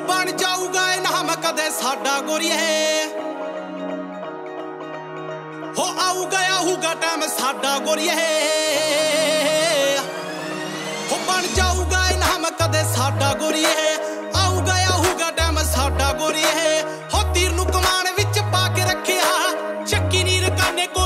ਬਣ ਜਾਊਗਾ ਇਹ ਨਾਮ ਕਦੇ ਸਾਡਾ ਗੋਰੀਏ। ਹੋ ਆਊਗਾ ਆਊਗਾ ਟਾਈਮ ਸਾਡਾ ਗੋਰੀਏ। ਹੋ ਬਣ ਜਾਊਗਾ ਇਹ ਨਾਮ ਕਦੇ ਸਾਡਾ ਗੋਰੀਏ। ਆਊਗਾ ਆਊਗਾ ਟਾਈਮ ਸਾਡਾ ਗੋਰੀਏ। ਹੋ ਤੀਰ ਨੂੰ ਕਮਾਨ ਵਿੱਚ ਪਾ ਕੇ ਰੱਖਿਆ। ਚੱਕੀ ਨੀ ਰਕਾਨੇ ਕੋਈ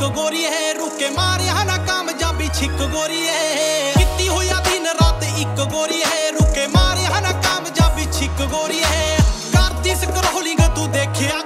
ਛਿੱਕ ਗੋਰੀ ਹੈ ਰੁਕੇ ਮਾਰਿਆ ਨਾ ਕਾਮਯਾਬੀ ਛਿੱਕ ਗੋਰੀ ਹੈ ਕੀਤੀ ਹੋਇਆ ਦਿਨ ਰਾਤ ਇੱਕ ਗੋਰੀ ਹੈ ਰੁਕੇ ਮਾਰਿਆ ਨਾ ਕਾਮਯਾਬੀ ਛਿੱਕ ਗੋਰੀ ਹੈ ਕਰਦੀ ਸਕਰੋਲਿੰਗ ਤੂੰ ਦੇਖਿਆ